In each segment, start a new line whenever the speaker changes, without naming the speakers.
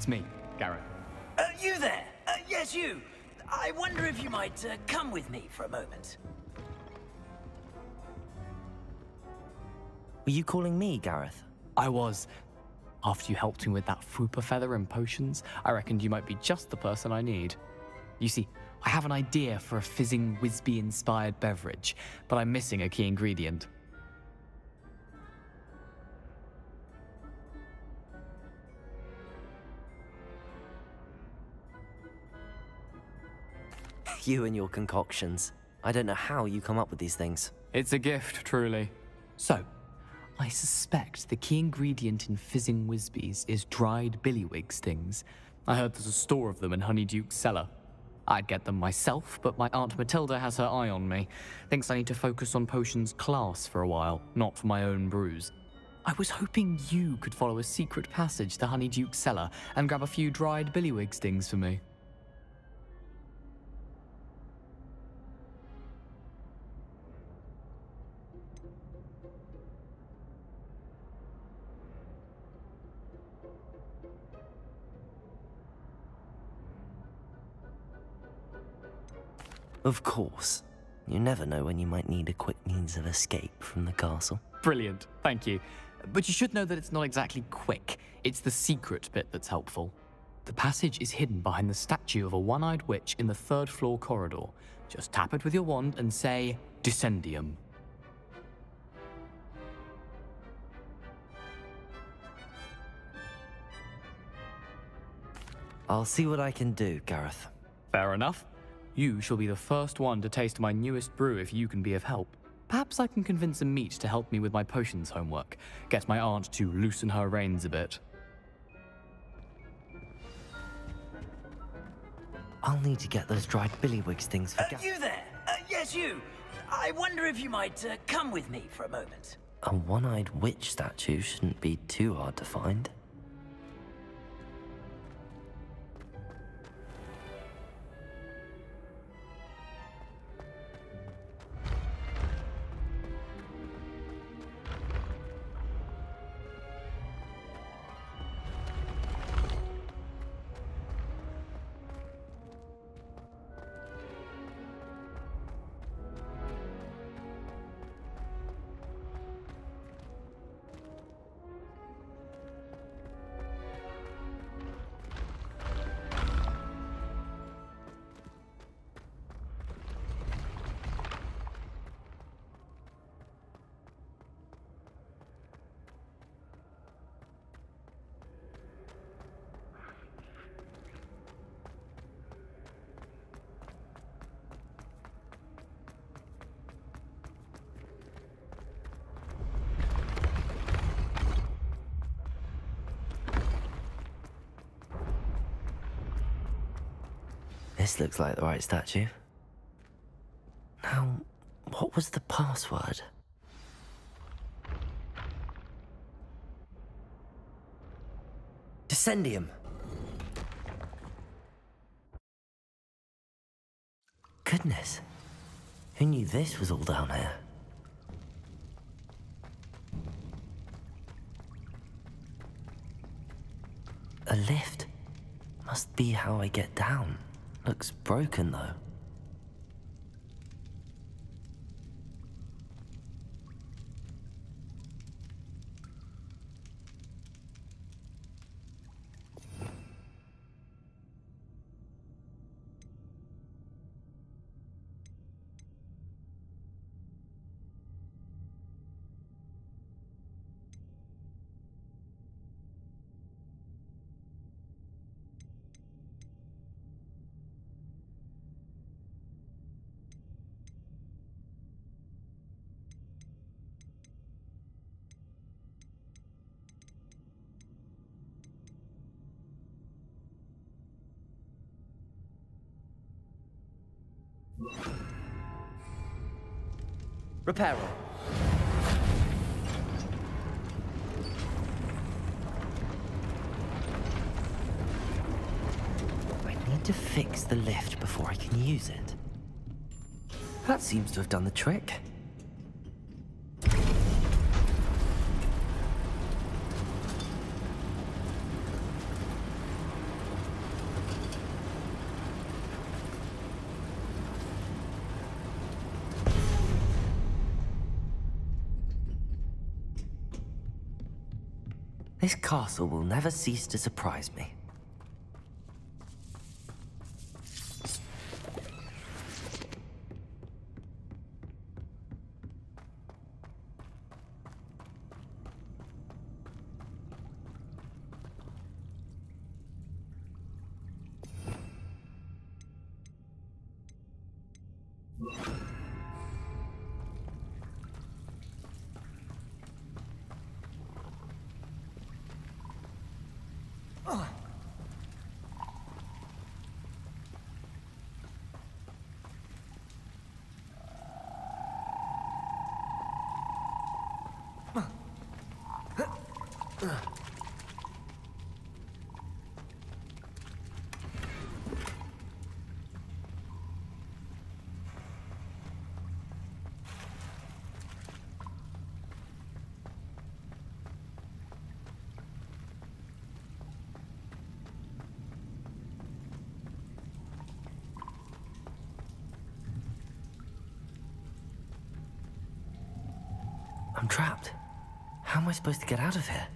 It's me, Garreth.
Uh, you there? Uh, yes, you. I wonder if you might uh, come with me for a moment.
Were you calling me, Garreth?
I was. After you helped me with that Fwooper feather and potions, I reckoned you might be just the person I need. You see, I have an idea for a fizzing Whizzbee inspired beverage, but I'm missing a key ingredient.
You and your concoctions. I don't know how you come up with these things.
It's a gift, truly. So, I suspect the key ingredient in fizzing Whizzbees is dried billywig stings. I heard there's a store of them in Honeyduke's cellar. I'd get them myself, but my Aunt Matilda has her eye on me. Thinks I need to focus on potions class for a while, not for my own brews. I was hoping you could follow a secret passage to Honeyduke's cellar and grab a few dried billywig stings for me.
Of course. You never know when you might need a quick means of escape from the castle.
Brilliant, thank you. But you should know that it's not exactly quick, it's the secret bit that's helpful. The passage is hidden behind the statue of a one eyed witch in the third floor corridor. Just tap it with your wand and say, Descendium.
I'll see what I can do, Garreth.
Fair enough. You shall be the first one to taste my newest brew if you can be of help. Perhaps I can convince Amit to help me with my potions homework, get my aunt to loosen her reins a bit.
I'll need to get those dried billywig stings for
Uh, you there? Uh, yes, you. I wonder if you might uh, come with me for a moment.
A one-eyed witch statue shouldn't be too hard to find. This looks like the right statue. Now, what was the password? Descendium. Goodness. Who knew this was all down here? A lift. Must be how I get down. Looks broken though. Reparo. I need to fix the lift before I can use it. That seems to have done the trick. This castle will never cease to surprise me. I'm trapped. How am I supposed to get out of here?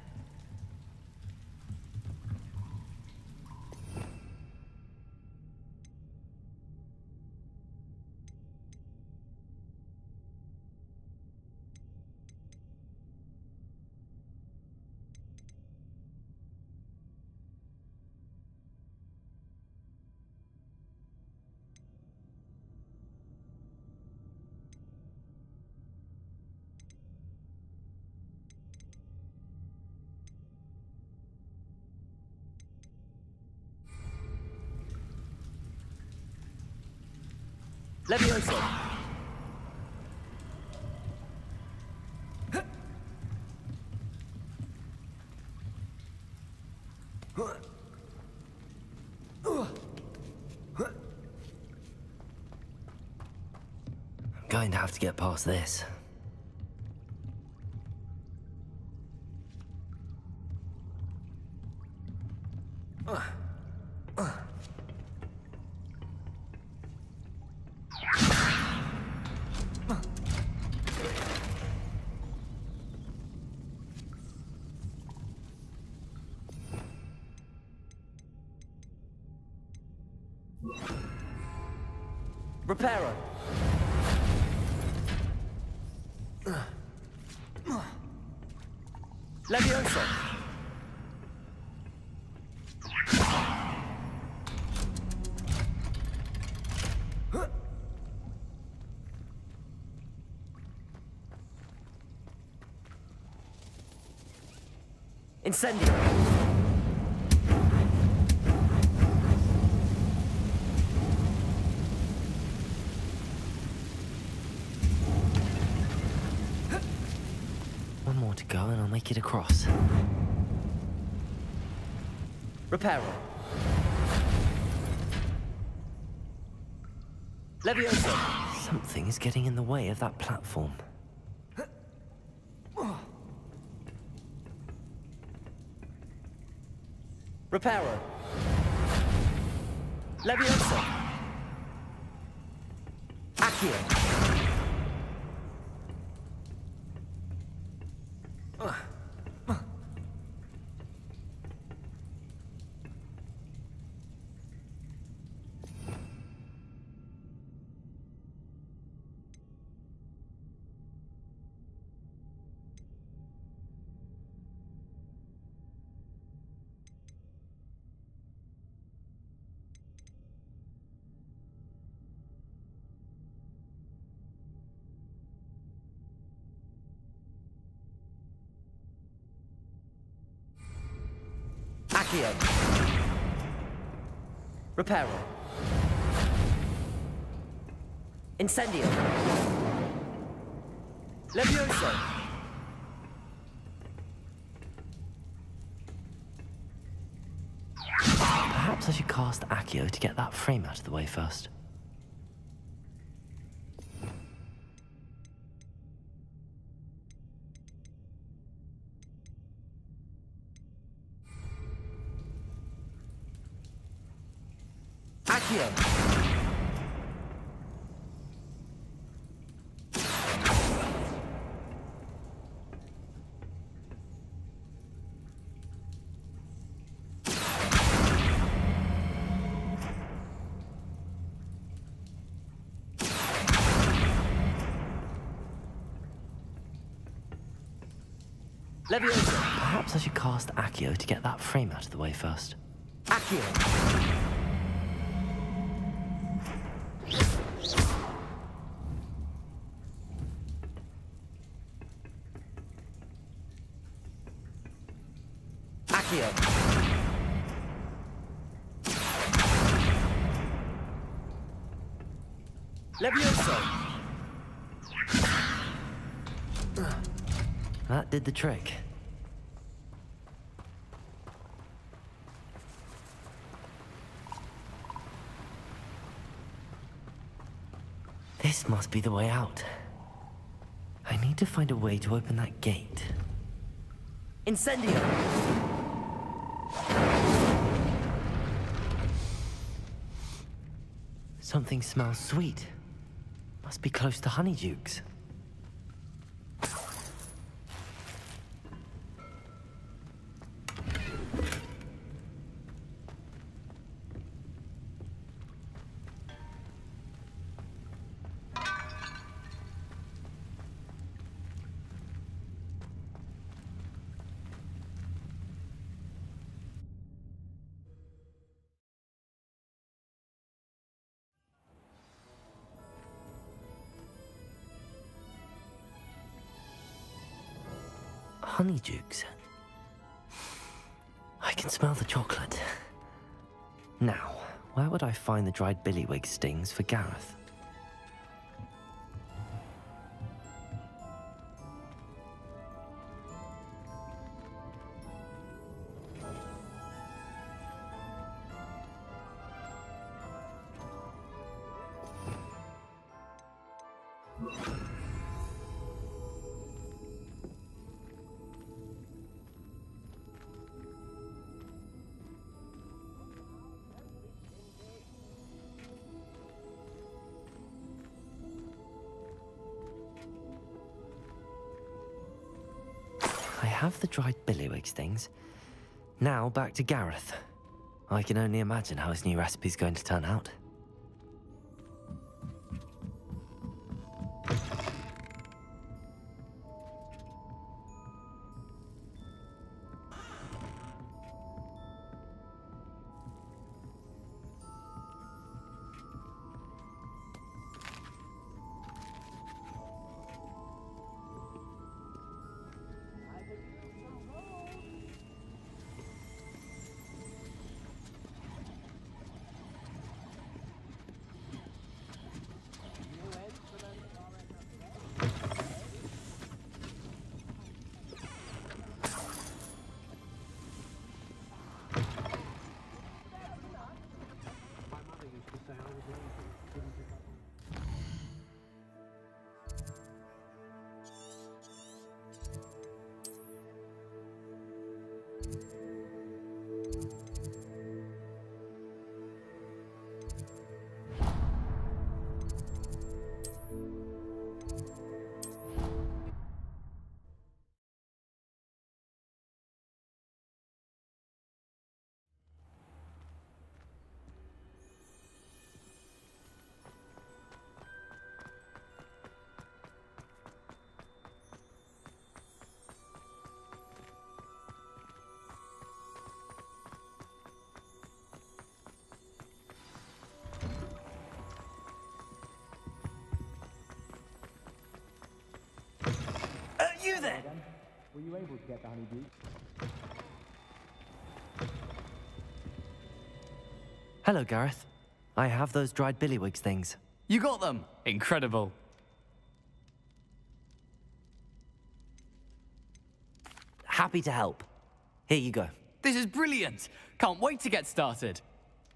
Levioso.
I'm going to have to get past this.
Incendio.
One more to go and I'll make it across.
Reparo. Levioso.
Something is getting in the way of that platform.
Reparo. Accio. Reparo. Incendio. Levioso.
Perhaps I should cast Accio to get that frame out of the way first.
here.
Perhaps I should cast Accio to get that frame out of the way first. Accio! That did the trick. This must be the way out. I need to find a way to open that gate. Incendio! Something smells sweet. Must be close to Honeydukes. Honeydukes. I can smell the chocolate. Now, where would I find the dried billywig stings for Garreth? The dried billywig things. Now back to Garreth. I can only imagine how his new recipe's going to turn out.
You there!
Were you able to get the honeydew?
Hello, Garreth. I have those dried billywig things.
You got them! Incredible.
Happy to help. Here you go.
This is brilliant! Can't wait to get started.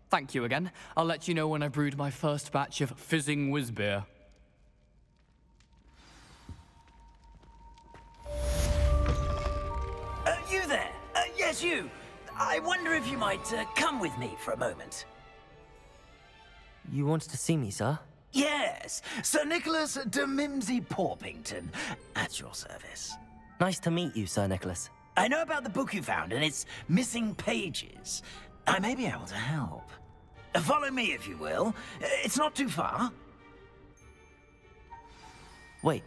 Thank you again. I'll let you know when I brewed my first batch of fizzing whiz beer.
You! I wonder if you might uh, come with me for a moment.
You wanted to see me, sir?
Yes, Sir Nicholas de Mimsy Porpington, at your service.
Nice to meet you, Sir Nicholas.
I know about the book you found and its missing pages. I may be able to help. Uh, Follow me, if you will. Uh, It's not too far.
Wait,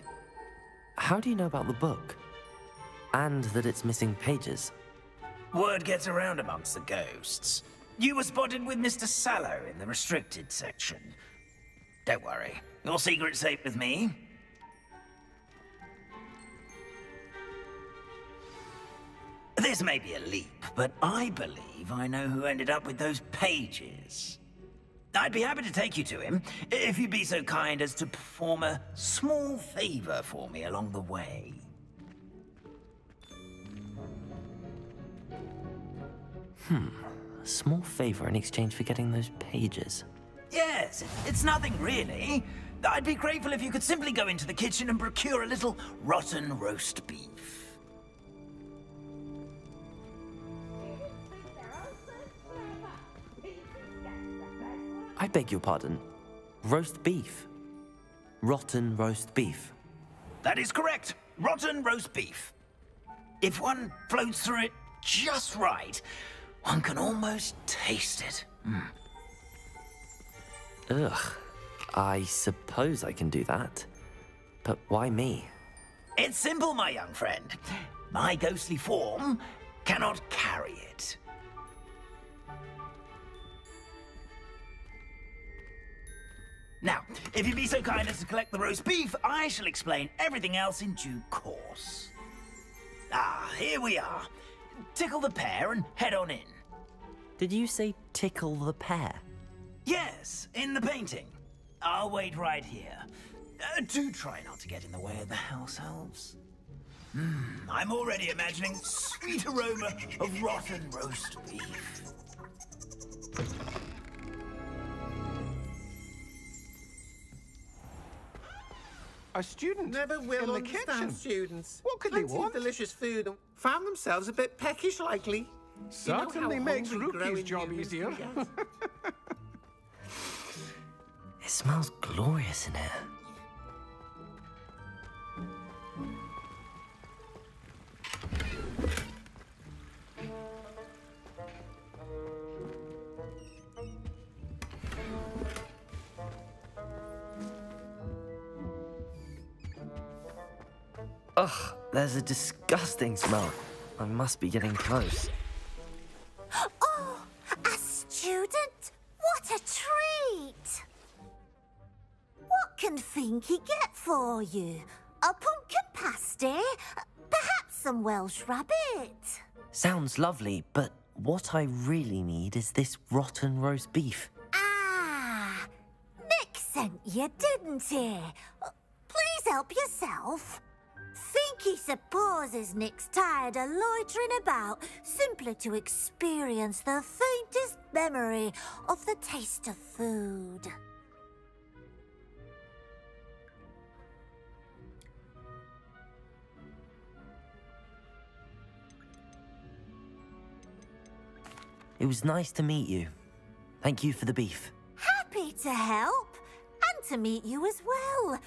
how do you know about the book? And that it's missing pages.
Word gets around amongst the ghosts. You were spotted with Mr. Sallow in the restricted section. Don't worry, your secret's safe with me. This may be a leap, but I believe I know who ended up with those pages. I'd be happy to take you to him, if you'd be so kind as to perform a small favor for me along the way. Hmm.
A small favor in exchange for getting those pages.
Yes, it's nothing really. I'd be grateful if you could simply go into the kitchen and procure a little rotten roast beef.
I beg your pardon. Roast beef. Rotten roast beef.
That is correct. Rotten roast beef. If one floats through it just right, one can almost taste it.
Ugh. I suppose I can do that. But why me?
It's simple, my young friend. My ghostly form cannot carry it. Now, if you be so kind as to collect the roast beef, I shall explain everything else in due course. Ah, here we are. Tickle the pear and head on in.
Did you say tickle the pear?
Yes, in the painting. I'll wait right here. Uh, do try not to get in the way of the house elves. Hmm, I'm already imagining sweet aroma of rotten roast beef.
A student
Never will
in the
understand
kitchen.
students.
What could they
Plenty of
want?
delicious food and found themselves a bit peckish likely. You know how
Certainly makes
hungry
Rookie's
growing
job easier.
It smells glorious in here. There's a disgusting smell. I must be getting close.
Oh, a student? What a treat! What can Finky get for you? A pumpkin pasty? Perhaps some Welsh rabbit?
Sounds lovely, but what I really need is this rotten roast beef.
Ah, Nick sent you, didn't he? Please help yourself. Finky supposes Nick's tired of loitering about simply to experience the faintest memory of the taste of food.
It was nice to meet you. Thank you for the beef.
Happy to help and to meet you as well.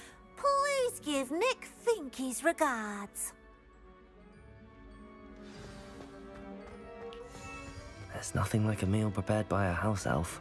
Please give Nick Finky's regards.
There's nothing like a meal prepared by a house elf.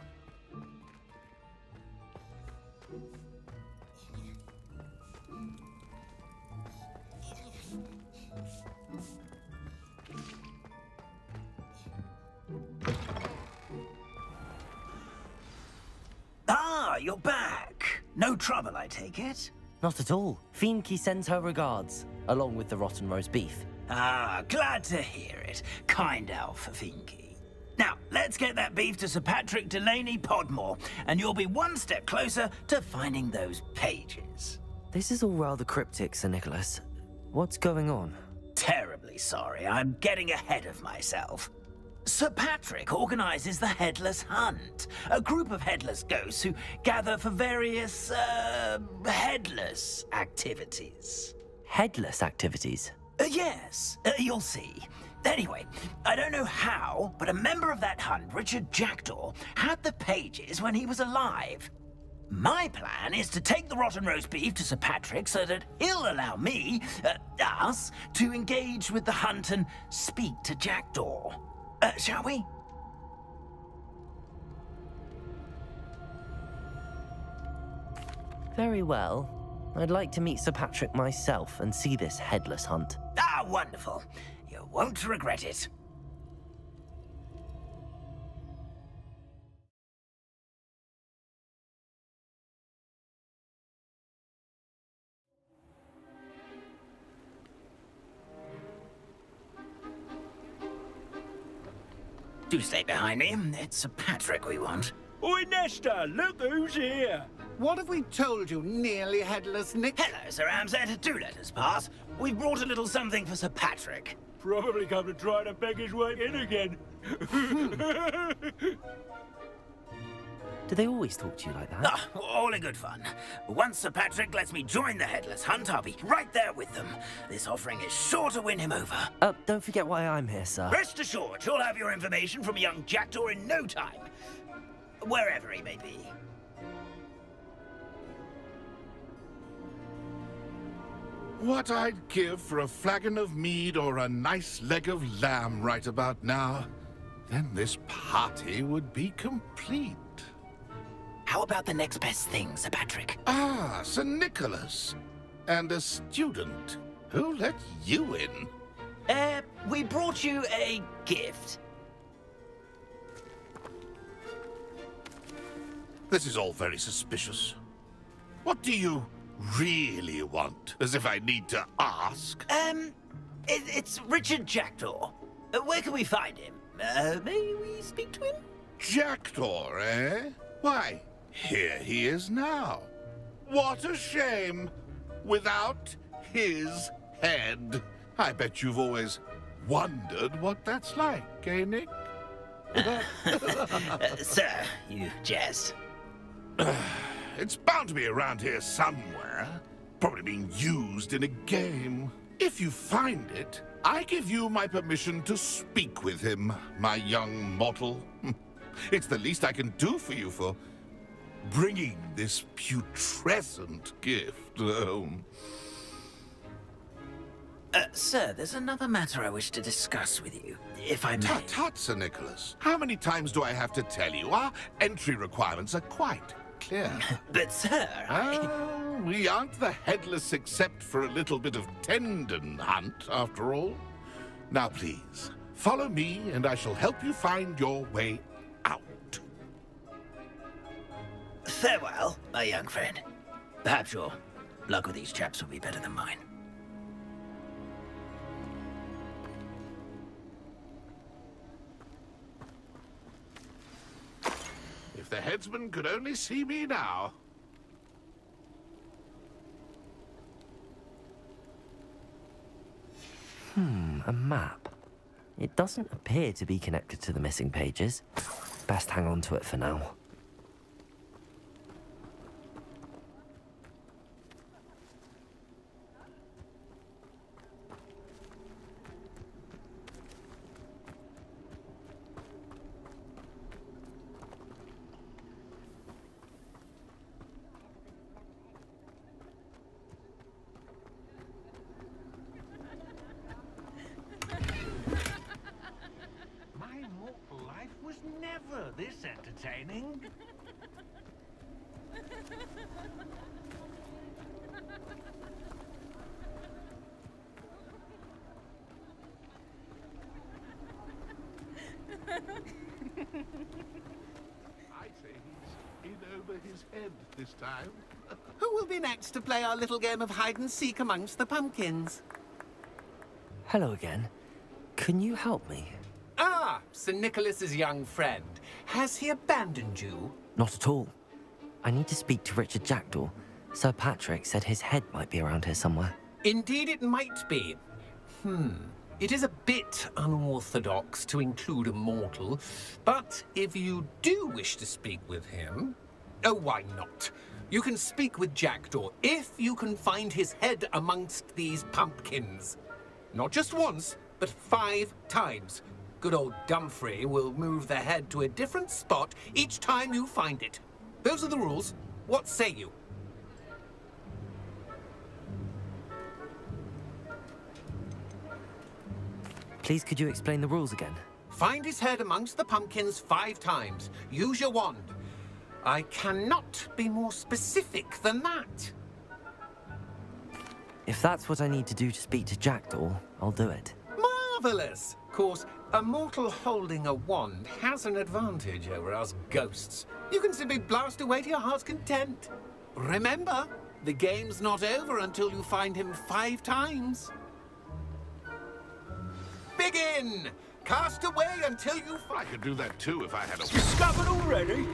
Ah, you're back. No trouble, I take it.
Not at all. Finky sends her regards, along with the rotten roast beef.
Ah, glad to hear it. Kind elf, Finky. Now, let's get that beef to Sir Patrick Delaney Podmore, and you'll be one step closer to finding those pages.
This is all rather cryptic, Sir Nicholas. What's going on?
Terribly sorry, I'm getting ahead of myself. Sir Patrick organizes the Headless Hunt, a group of headless ghosts who gather for various, uh, headless activities.
Headless activities.
Uh, yes, uh, you'll see. Anyway, I don't know how, but a member of that hunt, Richard Jackdaw, had the pages when he was alive. My plan is to take the rotten roast beef to Sir Patrick so that he'll allow me, uh, us, to engage with the hunt and speak to Jackdaw. Uh, shall we?
Very well. I'd like to meet Sir Patrick myself and see this headless hunt.
Ah, wonderful. You won't regret it. Do stay behind me. It's Sir Patrick we want.
Oi, Nesta, look who's here.
What have we told you, nearly headless Nick?
Hello, Sir Ramsed. Do let us pass. We've brought a little something for Sir Patrick.
Probably come to try to beg his way in again. Hmm.
Do they always talk to you like that?
Ah, all in good fun. Once Sir Patrick lets me join the Headless Hunt, I'll be right there with them. This offering is sure to win him over.
Uh, don't forget why I'm here, sir.
Rest assured, you'll have your information from a young jackdaw in no time. Wherever he may be.
What I'd give for a flagon of mead or a nice leg of lamb right about now. Then this party would be complete.
How about the next best thing, Sir Patrick?
Ah, Sir Nicholas. And a student. Who let you in?
Uh, we brought you a gift.
This is all very suspicious. What do you really want? As if I need to ask.
Um, it, it's Richard Jackdaw. Uh, where can we find him? Uh, may we speak to him?
Jackdaw, eh? Why, here he is now. What a shame. Without his head. I bet you've always wondered what that's like, eh, Nick?
Uh, sir, you jest.
It's bound to be around here somewhere. Probably being used in a game. If you find it, I give you my permission to speak with him, my young mortal. It's the least I can do for you for bringing this putrescent gift home.
Uh, sir, there's another matter I wish to discuss with you, if I may.
Tut tut, Sir Nicholas. How many times do I have to tell you? Our entry requirements are quite clear.
But, sir, I...
Ah, we aren't the headless except for a little bit of tendon hunt, after all. Now, please, follow me, and I shall help you find your way out.
Farewell, my young friend. Perhaps your luck with these chaps will be better than mine.
If the headsman could only see me now.
Hmm, a map. It doesn't appear to be connected to the missing pages. Best hang on to it for now.
My mortal life was never this entertaining.
I say he's in over his head this time.
Who will be next to play our little game of hide and seek amongst the pumpkins?
Hello again. Can you help me?
Ah, Sir Nicholas's young friend. Has he abandoned you?
Not at all. I need to speak to Richard Jackdaw. Sir Patrick said his head might be around here somewhere.
Indeed, it might be. Hmm. It is a bit unorthodox to include a mortal, but if you do wish to speak with him, oh, why not? You can speak with Jackdaw if you can find his head amongst these pumpkins. Not just once, but five times. Good old Dumfrey will move the head to a different spot each time you find it. Those are the rules. What say you?
Please, could you explain the rules again?
Find his head amongst the pumpkins five times. Use your wand. I cannot be more specific than that.
If that's what I need to do to speak to Jackdaw, I'll do it.
Marvellous! Of course, a mortal holding a wand has an advantage over us ghosts. You can simply blast away to your heart's content. Remember, the game's not over until you find him five times. Begin! Cast away until you find...
I could do that too if I had a...
Discovered already?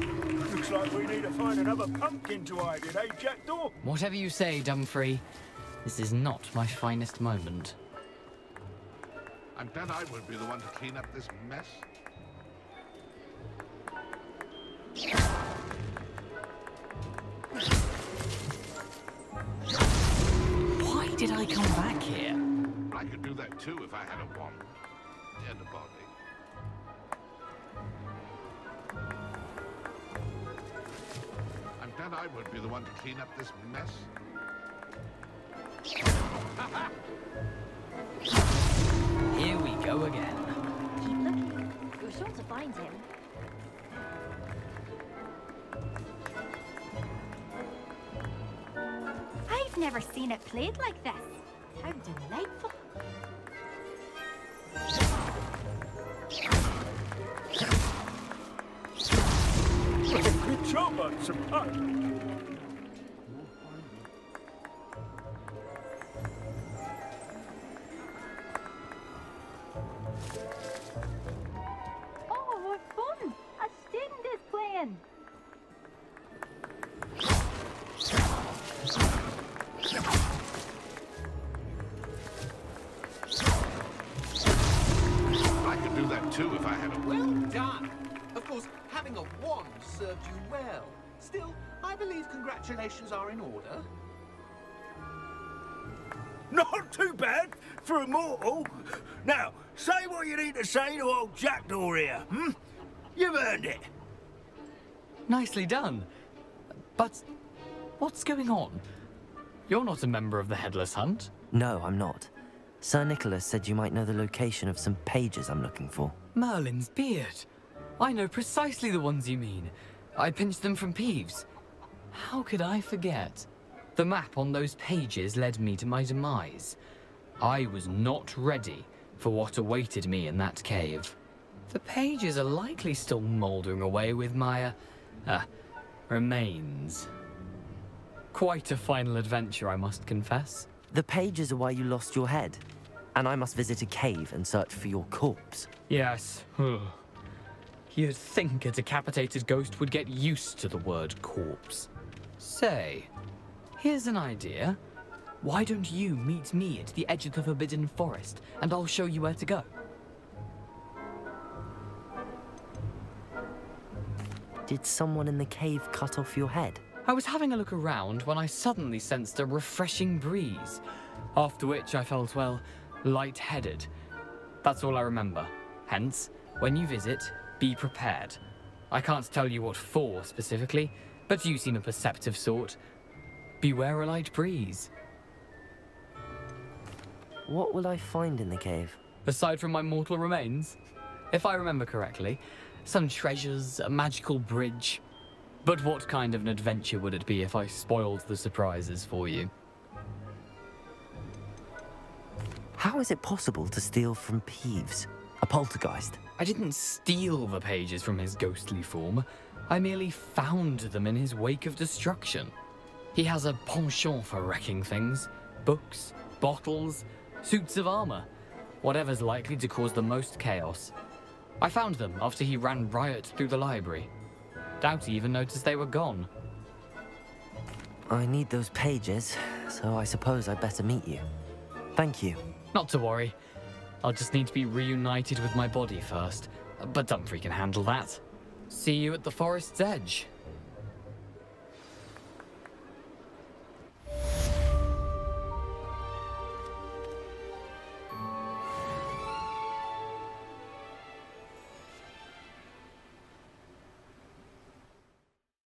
Looks like we need to find another pumpkin to hide in, eh, Jackdaw?
Whatever you say, Dumfrey. This is not my finest moment.
I'm glad I won't be the one to clean up this mess.
Why did I come back here?
I could do that too if I had a wand I won't be the one to clean up this mess.
Here we go again.
Keep looking. You're sure to find him. I've never seen it played like this. How delightful.
Good job on some
too if I had a
Well done! Of course, having a wand served you well. Still, I believe congratulations are in order.
Not too bad for a mortal. Now, say what you need to say to old Jackdaw here, hmm? You've earned it.
Nicely done. But what's going on? You're not a member of the Headless Hunt.
No, I'm not. Sir Nicholas said you might know the location of some pages I'm looking for.
Merlin's beard. I know precisely the ones you mean. I pinched them from Peeves. How could I forget? The map on those pages led me to my demise. I was not ready for what awaited me in that cave. The pages are likely still mouldering away with my, uh, uh, remains. Quite a final adventure, I must confess.
The pages are why you lost your head. And I must visit a cave and search for your corpse.
Yes. You'd think a decapitated ghost would get used to the word corpse. Say, here's an idea. Why don't you meet me at the edge of the Forbidden Forest, and I'll show you where to go?
Did someone in the cave cut off your head?
I was having a look around when I suddenly sensed a refreshing breeze, after which I felt, well, light-headed. That's all I remember. Hence, when you visit, be prepared. I can't tell you what for specifically, but you seem a perceptive sort. Beware a light breeze.
What will I find in the cave?
Aside from my mortal remains, if I remember correctly, some treasures, a magical bridge. But what kind of an adventure would it be if I spoiled the surprises for you?
How is it possible to steal from Peeves? A poltergeist?
I didn't steal the pages from his ghostly form. I merely found them in his wake of destruction. He has a penchant for wrecking things books, bottles, suits of armor, whatever's likely to cause the most chaos. I found them after he ran riot through the library. Doubt he even noticed they were gone.
I need those pages, so I suppose I'd better meet you. Thank you.
Not to worry. I'll just need to be reunited with my body first. But Dumfrey can handle that. See you at the forest's edge.